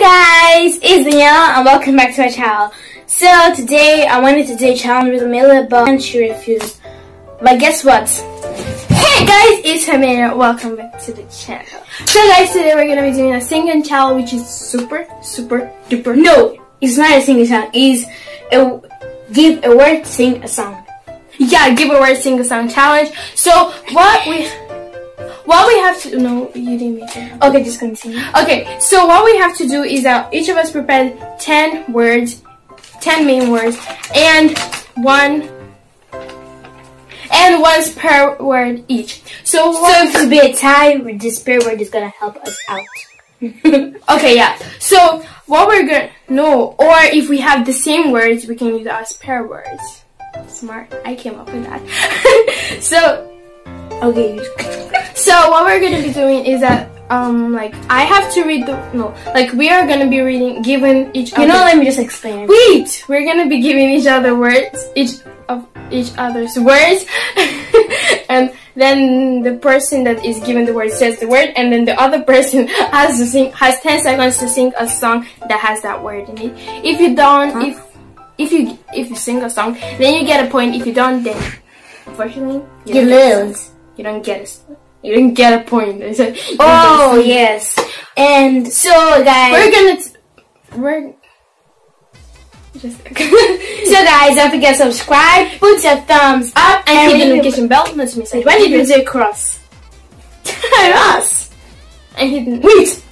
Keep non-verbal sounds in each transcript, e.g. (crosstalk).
guys, it's Danielle and welcome back to my channel. So today I wanted to do a challenge with Amelia but she refused. But guess what? Hey guys, it's Amelia. Welcome back to the channel. So guys, today we're gonna be doing a singing challenge which is super, super duper. No, it's not a singing challenge. It's a give a word, sing a song. Yeah, give a word, sing a song challenge. So what we what we have to no, you didn't make it. Okay, just continue. Okay, so what we have to do is that each of us prepared 10 words, 10 main words, and one, and once per word each. So, So if it be a tie, this pair word is gonna help us out. (laughs) okay, yeah. So what we're gonna, no, or if we have the same words, we can use as pair words. Smart. I came up with that. (laughs) so, Okay, (laughs) So what we're gonna be doing is that um like I have to read the no like we are gonna be reading giving each you know, let me just explain. wait! We're gonna be giving each other words each of each other's words. (laughs) And then the person that is given the word says the word and then the other person (laughs) has to sing has 10 seconds to sing a song that has that word in it. If you don't Huh? if if you if you sing a song then you get a point. If you don't then unfortunately You get a- lose. You don't get it. You don't get a point. I said, Oh a- yes, and so guys, we're gonna. T- we're. Just. (laughs) so guys, don't forget to subscribe, put your thumbs up, and hit the notification bell. Me say. Why did you say cross? (laughs) us? And hit. Wait,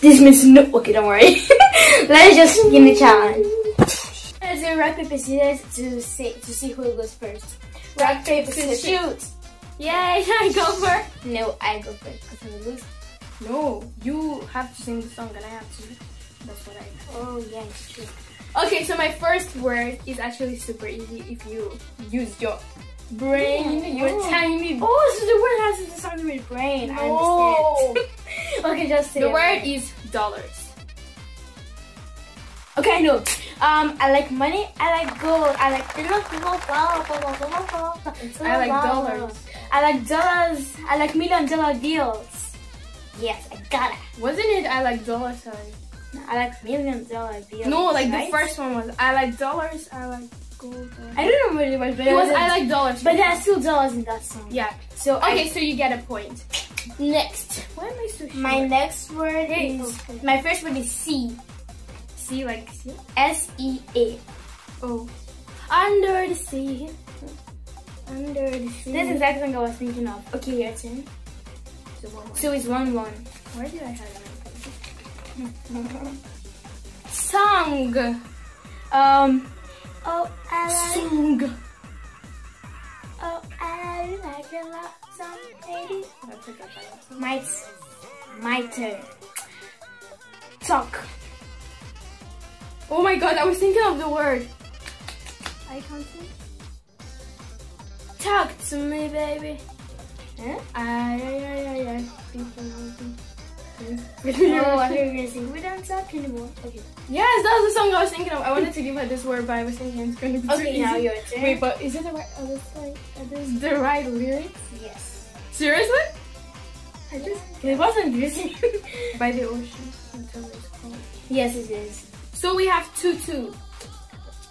this means no. Okay, don't worry. (laughs) Let's just begin the challenge. Let's do rock paper scissors to see to see who goes first. Rock paper scissors shoot. Yay! (laughs) I go for. No, I go first because I'm lose. No, you have to sing the song, and I have to. That's what I. Oh yeah, it's true. Okay, so my first word is actually super easy if you use your brain, Yeah. your Oh. tiny. Oh, so the word has to something with brain. I understand. (laughs) okay, just say The it. word is dollars. Okay, I know. Um, I like money. I like gold. I like. I like dollars. I like dollars. I like million dollar bills. Yes, I got it. Wasn't it? I like dollar sign. I like million dollar bills. No, like right? the first one was I like dollars. I like gold. I don't know what it was, but It was was I like dollars. But there are still dollars in that song. yeah. So Okay, so you get a point. Next, why am I so sure? my next word is my first word is C. C like S E A. Oh, under the sea. Under the sea. This is exactly what I was thinking of. Okay, your turn. So one more. So it's one one. Where did I have it? Song. Um. Oh, I like. Song. Oh, I like a lot. Some lady. I forgot that one. My, my turn. Talk. Oh my god, I was thinking of the word. I can't think. Talk to me, baby. Huh? I thought you were gonna sing. We don't talk anymore. Okay. Yes, that was the song I was thinking of. I wanted to give her this word, but I was thinking it's going to be too Okay, now easy. your turn. Wait, but is it the right? Oh, that's right. Are those the right lyrics? Yes. Seriously? I just It wasn't busy. (laughs) by the ocean. Whatever it's called. yes, it is. So we have two two.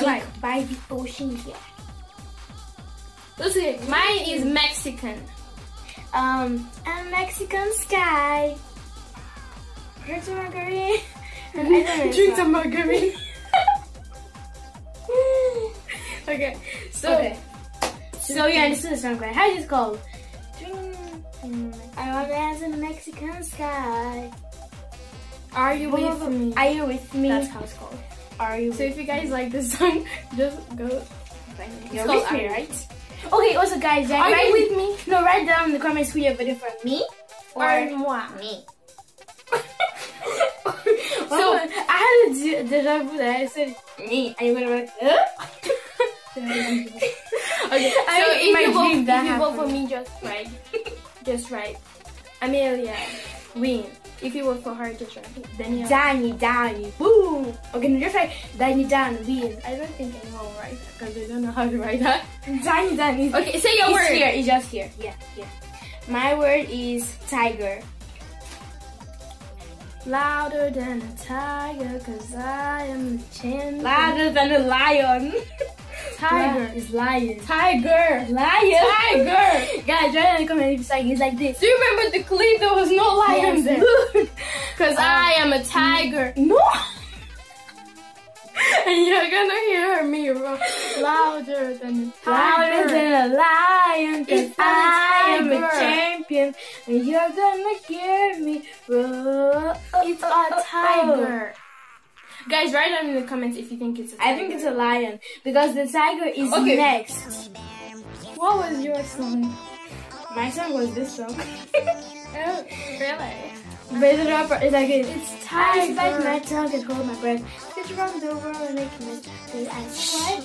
Like by the ocean here. Let's see. Mine is Mexican. Um, a Mexican sky. Drink a margarine. (laughs) I. Drink some margarine. (laughs) okay. So Okay. So you understood the song, right? How is it called? I want to dance in the Mexican sky. Are you with me? Are you with me? That's how it's called. Are you? So if you guys like this song, (laughs) just go. It's You're with me, right? Okay. Also, guys, Are write you with me? No, write down in the comments who you're voting for, me or Or (laughs) moi? me. (laughs) So- I had a deja vu that I said me, and gonna be like, huh? Okay. I so mean, my if you vote, if you vote for me, just write, just write. Amelia, win. If you vote for her, just write Danielle. Danny, Danny, boom. Okay, no, just like Danny, Dan, win. I don't think anyone will write that because they don't know how to write that. (laughs) Danny, Danny. Okay, say your it's word. here. It's just here. Yeah, yeah. My word is tiger. Louder than a tiger, cause I am the champion. Louder than a lion. (laughs) Tiger. is lion. Tiger. Lion. Tiger. (laughs) Guys, right in the comment if it's like this. Do you remember the clip? There was no lion Yes, there. look. (laughs) Cause um, I am a tiger. (laughs) No. And you're gonna hear me roar louder than a Louder than a lion, cause I am a champion, and you're gonna hear me roar. It's a tiger. Guys, write down in the comments if you think it's a tiger. I think it's a lion because the tiger is Okay. next. What was your song? My song was this song. (laughs) Oh, really? But the rapper is like it. It's I bite my tongue and hold my breath. Around the world and make me Cause I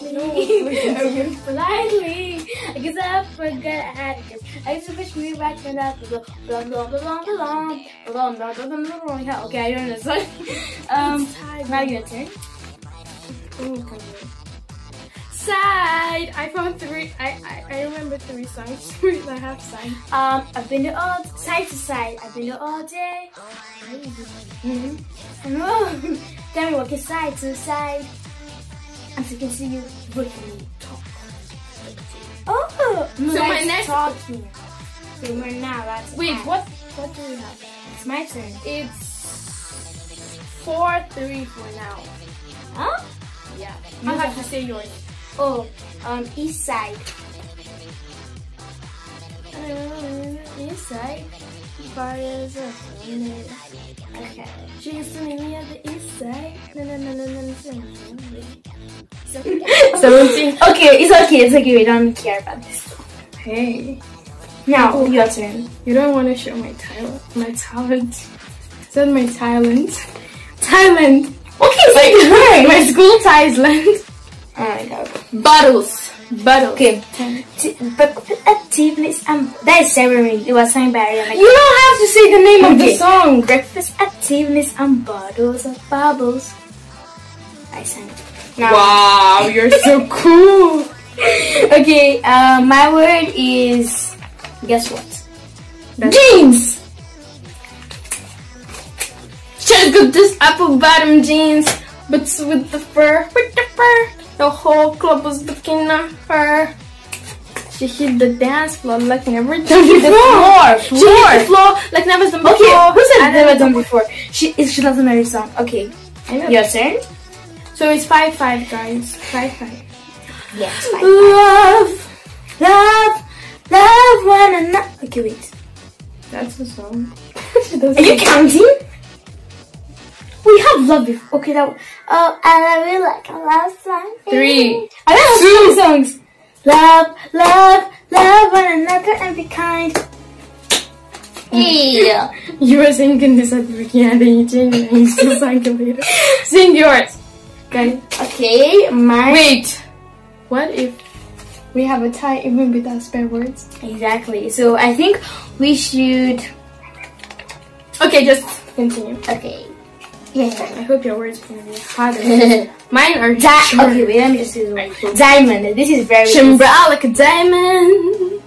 quietly, politely. I guess I forgot I had it. I used to wish me back I was blah blah blah blah blah blah blah blah blah blah blah. Okay, I don't know. Um, It's now your turn. Ooh, come here. Side. I found three. I, I I remember three songs that have side. Um, I've been to all side to side. I've been to all day. Mm-hmm. Oh, tell me what is side to side. I'm so can see you look at me talk. Oh, So my next- talking. So we're now Wait, act. what what do we have? It's my turn. It's four three for now. Huh? Yeah. You You have have- to say yours. Oh, um, east side. Uh, east side. Okay. She used to meet me at the east side. No, no, no, no, no, no. no. (laughs) So, okay, it's okay. It's okay. We don't care about this. Hey, Now your turn. you don't want to show my talent. My talent. Said my talent. Thailand. Okay, Like like my school Thailand. Oh my god. Bottles. Bottles. Okay. T- but activeness. Um, that is ceremony. It was signed by Ariana. You don't have to say the name of the song. Breakfast at Tiffany's and bottles of bubbles. I sang. it. Now, Wow, you're so (laughs) cool. okay, uh, my word is. Guess what? That's- Jeans! Should've got this apple bottom jeans, but with the fur, with the fur. The whole club was looking at her. She hit the dance floor like never done before. floor! She hit the floor like never done before. Okay, who said never done before? She, she doesn't know song. Okay, your turn? So it's five five guys. Five five. Yes. Love. Love, love one another. Okay, wait. That's the song. (laughs) Are you counting? We have love before. Okay, that. Oh, I love you like a love song. Three. I know two songs. Love, love, love one another and be kind. Yeah. (laughs) You were singing this at the beginning and then you changed it and you still sang it later. (laughs) Sing yours. Guys. Okay, my. Wait. What if we have a tie even without spare words? Exactly. So I think we should. Okay, just continue. Okay. Yeah. I hope your words can be harder. (laughs) Mine are Di- okay, wait, let me just do this. Diamond. This is very. Shimbra like a diamond.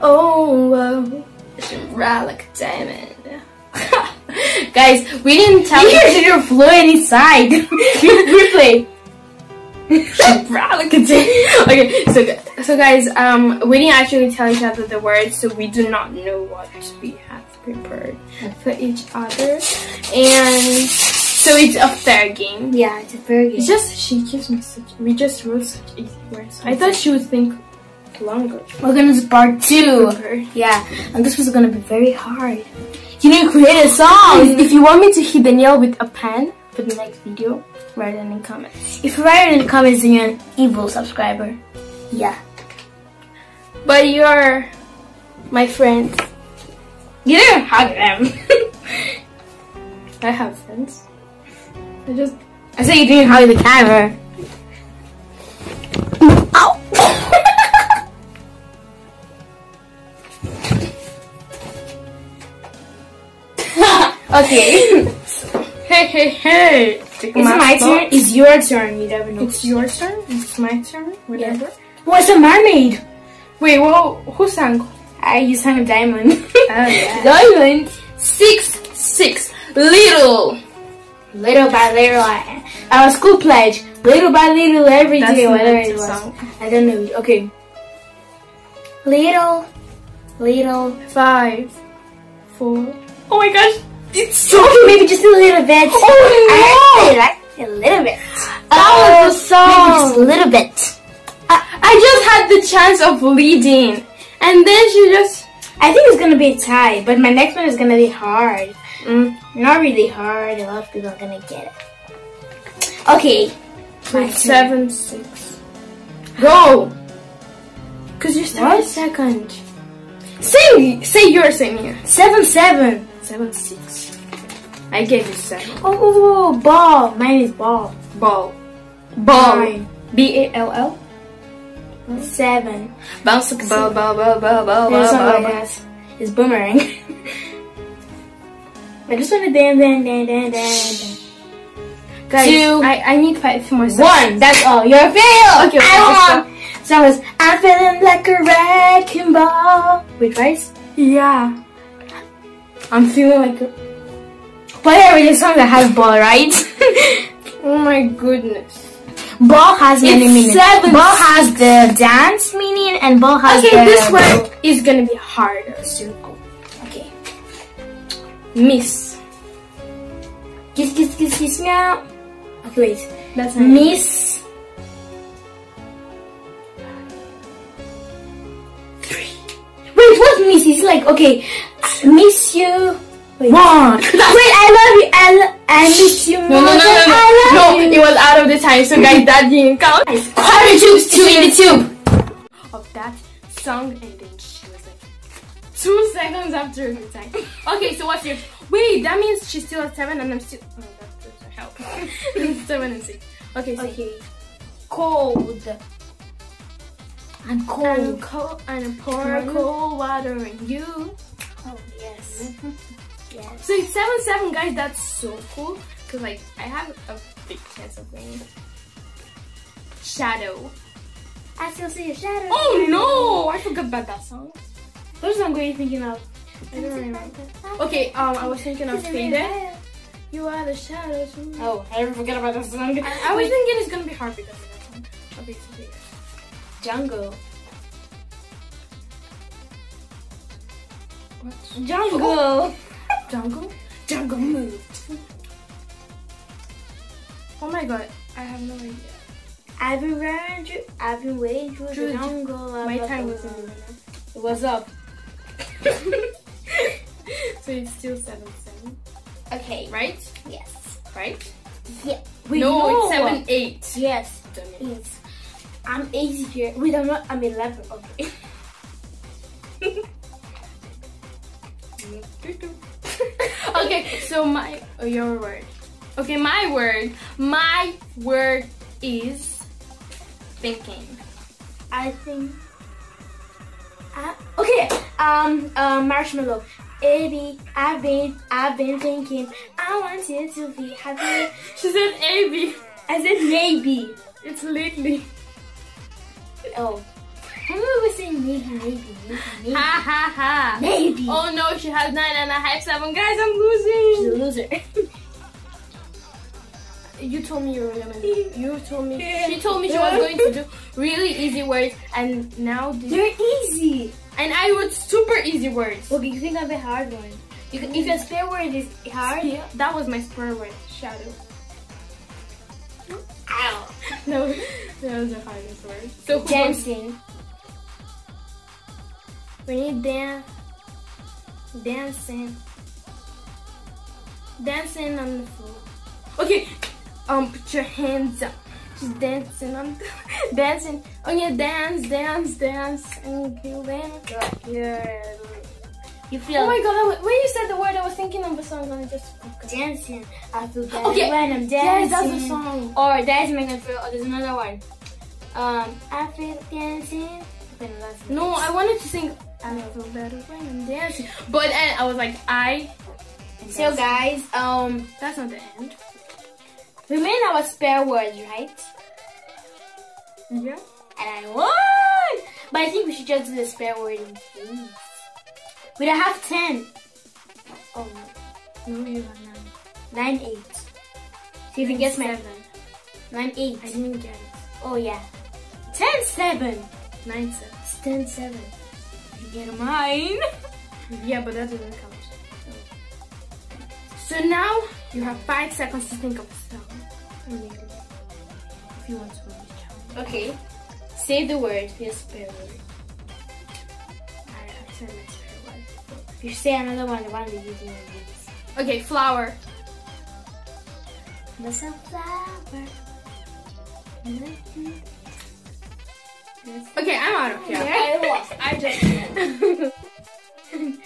Oh, wow. Shimbra like a diamond. (laughs) Guys, we didn't tell You (laughs) should have flow inside. Replay. Shimbra like a diamond. Okay, so so guys, um, we didn't actually tell each other the words, so we do not know what we prepared for each other, and so it's a fair game. Yeah, it's a fair game. It's just she gives me such. We just wrote such easy words. I thought she would think longer. We're gonna do part two. Yeah, and this was gonna be very hard. You need to create a song. (laughs) If you want me to hit the nail with a pen for the next video, write it in the comments. If you write it in the comments, then you're an evil subscriber. Yeah. But you're my friend. You didn't hug them. (laughs) I have friends. I just I said you didn't hug the camera. Ow! (laughs) okay. hey hey hey. Take Is it my turn? It's your turn. You never know. It's your turn. It's my turn. Whatever. What's a mermaid? Wait, well, who sang? I you sang a diamond. (laughs) Oh, yeah. (laughs) Diamond. Six six. little. Little by little, I, our school pledge. Little by little, every That's day, whatever it was. song. I don't know. Okay. Little, little. Five, four. Oh my gosh, it's so. Okay, maybe just a little bit. Oh, I no. like a little bit. That was the Uh, Maybe just a little bit. I, I just had the chance of leading, and then she just. I think it's gonna be a tie, but my next one is gonna be hard. Mm. Not really hard. A lot of people are gonna get it. Okay. My. Seven, six. Go! Cause you started What? second. Say, say your same here. Seven seven. Seven, six. I gave you seven. Oh, oh, oh, ball. Mine is ball. Ball. Ball. B A L L. Seven. Bounce like a ball, ball, ball, ball, ball, ball, ball, ball. It's boomerang. (laughs) I just wanna dance, dance, dance, dance, dance. Guys, Two. I, I need five more seconds. One. That's all. You're failed. Okay, I won. Song was I'm feeling like a wrecking ball. Wait, right? Yeah. I'm feeling like a... Whatever the song that has ball, right? (laughs) Oh my goodness. Ball has many meanings. Ball has the dance meaning, and ball has Okay, the this word is gonna be harder. circle. Okay. Miss. Kiss, kiss, kiss, kiss, meow. Okay, wait. That's not Miss. Three. Wait, what miss? It's like okay, miss you. Wait. One. (laughs) Wait, I love you. I, lo- I miss you No, no, no, no, no. No, it was out of the time, so guys, (laughs) that didn't count. Quadrotubes, two in the tube. Of that song, and then she was like, two seconds after the time. (laughs) Okay, so what's your. Wait, that means she's still at seven, and I'm still. Oh, that's doesn't help. seven and six. Okay, so. Okay. Cold. I'm And cold. cold and pour cold water in you. Oh yes. Mm-hmm. Yes. So it's seven seven, guys. That's so cool. Cause like I have a big chance of winning. Shadow. I still see a shadow. Oh no! I forgot about that song. What song were you thinking of? I don't remember. Okay, um, I was thinking of Faded. You are the shadow. Oh, I never forgot about that song. I, I was thinking it's gonna be hard because of that song. Okay. Jungle. What? Jungle. Jungle? Jungle move. Oh my god, I have no idea. I've been running I've been waiting Through the jungle. My time wasn't up. It was up. (laughs) so it's still 7 7. Okay. Right? Yes. Right? Yeah. no, it's 7 8. Yes. It's, I'm easy here. Wait, I'm not. I'm 11. Okay. (laughs) (laughs) okay, so my oh, your word. Okay, my word. My word is thinking. I think. I, okay. Um. Um. Marshmallow. Baby, I've been. I've been thinking. I want you to be happy. She said AB. I said maybe. It's lately. Oh. We saying maybe, maybe, maybe? Ha ha ha. Maybe. Oh no, she has nine and a half, seven. Guys, I'm losing. She's a loser. (laughs) You told me you were gonna. You told me. She told me she was going to do really easy words, and now this, They're easy. and I wrote super easy words. Okay, you think of a hard one. You can, if a spare word is hard, that was my spur word. Shadow. ow. (laughs) No, that was the hardest word. So? Dancing. We need dance. Dancing. Dancing on the floor. Okay, um, put your hands up. Just dancing on, (laughs) dancing. Oh yeah, dance, dance, dance, and you dance. You're, you feel Oh my god! Was, when you said the word, I was thinking of a song, and I just forgot. dancing. I feel better Okay, when I'm Yes, dancing. that's a song. Or dancing make me feel. Oh, there's another one. Um, I feel dancing. No, No, I wanted to sing. I feel better when I'm dancing. But and I was like, I. So guys, um, that's not the end. We made our spare words, right? Yeah. And I won! But I think we should just do the spare word in. We don't have 10. Oh, no. No, you have 9. 9, 8. See if you guess my... 7. 9, 8. I didn't get it. Oh, yeah. 10, 7. 9, 7. It's 10, 7. Mine. yeah, but that doesn't count. So now you have five seconds to think of a song. If you want to win this challenge. Okay. Say the word, your spare word. If you say another one, one of you doing this. Okay, flower. Flower. Okay, I'm out of here. I lost. I just. (laughs) she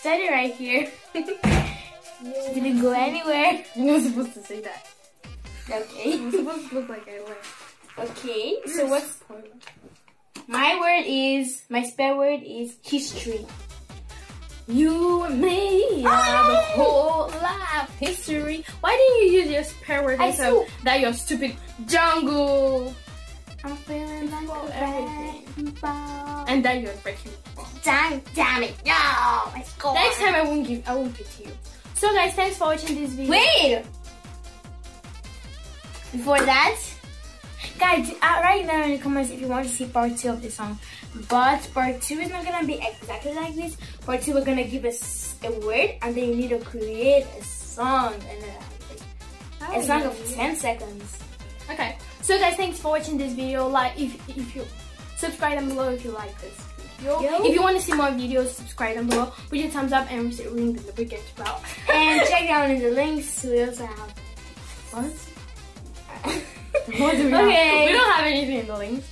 said it right here. she didn't go anywhere. (laughs) You were supposed to say that. Okay. You were supposed to look like I went. Okay. So what's my word is my spare word is history. You and me are the whole life history. Why didn't you use your spare word I instead of that your stupid jungle? I'm feeling like a everything. And then you're breaking. Damn, damn it! No, I scored. Next time I won't give I won't pity you. So guys, thanks for watching this video. Wait! Before that, guys, uh, write down in the comments if you want to see part two of the song. But part two is not gonna be exactly like this. Part two, we're gonna give us a word, and then you need to create a song, and uh, a song of ten seconds. Okay. So guys, thanks for watching this video. Like if if you subscribe down below if you like this video. Yo. If you want to see more videos, subscribe down below. Put your thumbs up and ring the bell. and check down in the links. We also have What? (laughs) What do we have? Okay. We don't have anything in the links.